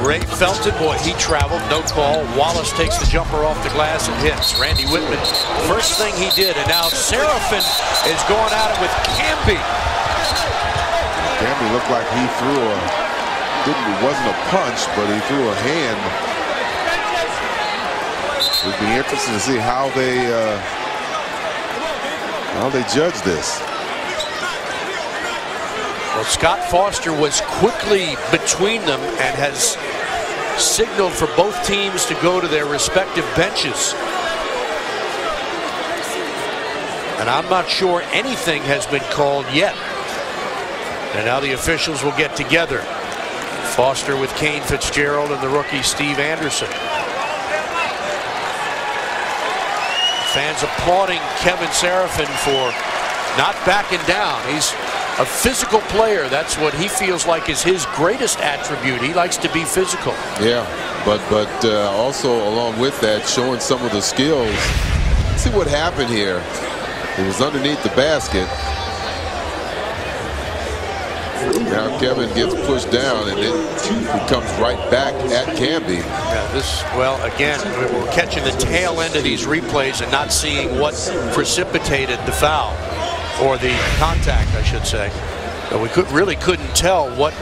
Ray Felton, boy, he traveled, no call. Wallace takes the jumper off the glass and hits. Randy Wittman, first thing he did, and now Seraphin is going at it with Camby. Camby looked like he threw a, didn't, it wasn't a punch, but he threw a hand. It'd be interesting to see how they, uh, how they judge this. Well, Scott Foster was quickly between them and has signaled for both teams to go to their respective benches. And I'm not sure anything has been called yet. And now the officials will get together. Foster with Kane Fitzgerald and the rookie Steve Anderson. Fans applauding Kevin Seraphin for not backing down. He's a physical player. That's what he feels like is his greatest attribute. He likes to be physical. Yeah, but but uh, also along with that, showing some of the skills. See what happened here. It was underneath the basket. Now Kevin gets pushed down and then he comes right back at Camby. Yeah, this, well, again, we're catching the tail end of these replays and not seeing what precipitated the foul or the contact, I should say. But we could really couldn't tell what,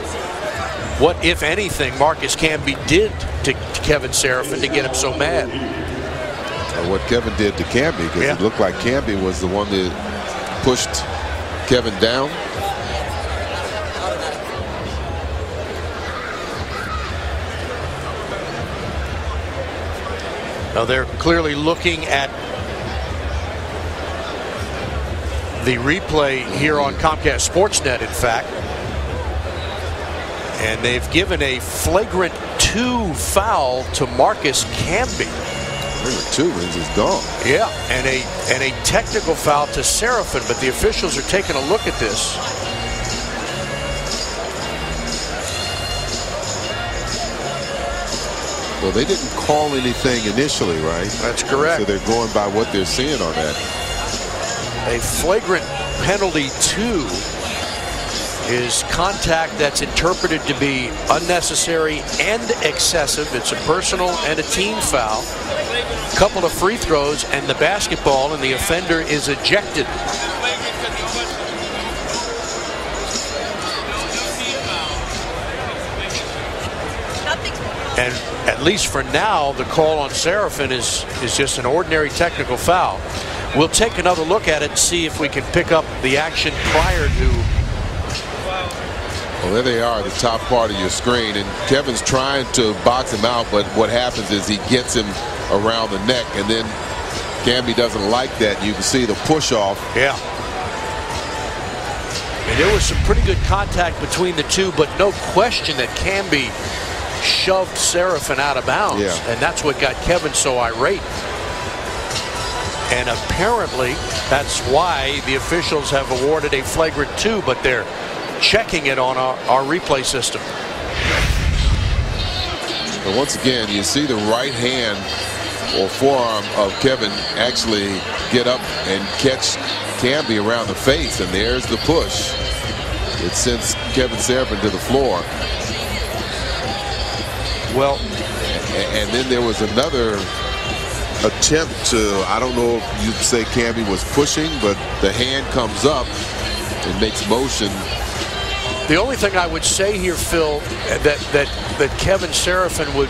what if anything, Marcus Camby did to, to Kevin Seraphin to get him so mad. Or what Kevin did to Camby, because Yeah. it looked like Camby was the one that pushed Kevin down. Now they're clearly looking at the replay here on Comcast Sportsnet, in fact. And they've given a flagrant two foul to Marcus Camby. Two means he's gone. Yeah, and a and a technical foul to Seraphin, but the officials are taking a look at this. Well, they didn't call anything initially, right? That's correct. So they're going by what they're seeing on that. A flagrant penalty two is contact that's interpreted to be unnecessary and excessive. It's a personal and a team foul. A couple of free throws and the basketball and the offender is ejected. And at least for now, the call on Seraphin is, is just an ordinary technical foul. We'll take another look at it and see if we can pick up the action prior to. Well, there they are, the top part of your screen. And Kevin's trying to box him out, but what happens is he gets him around the neck, and then Camby doesn't like that. You can see the push off. Yeah. And there was some pretty good contact between the two, but no question that Camby shoved Seraphin out of bounds. Yeah. And that's what got Kevin so irate. And apparently, that's why the officials have awarded a flagrant two, but they're checking it on our, our replay system. And once again, you see the right hand or forearm of Kevin actually get up and catch Camby around the face, and there's the push. It sends Kevin Seraphin to the floor. Well, and then there was another attempt to, I don't know if you'd say Camby was pushing, but the hand comes up and makes motion. The only thing I would say here, Phil, that that that Kevin Seraphin would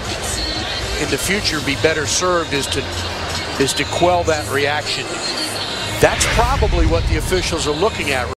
in the future be better served is to is to quell that reaction. That's probably what the officials are looking at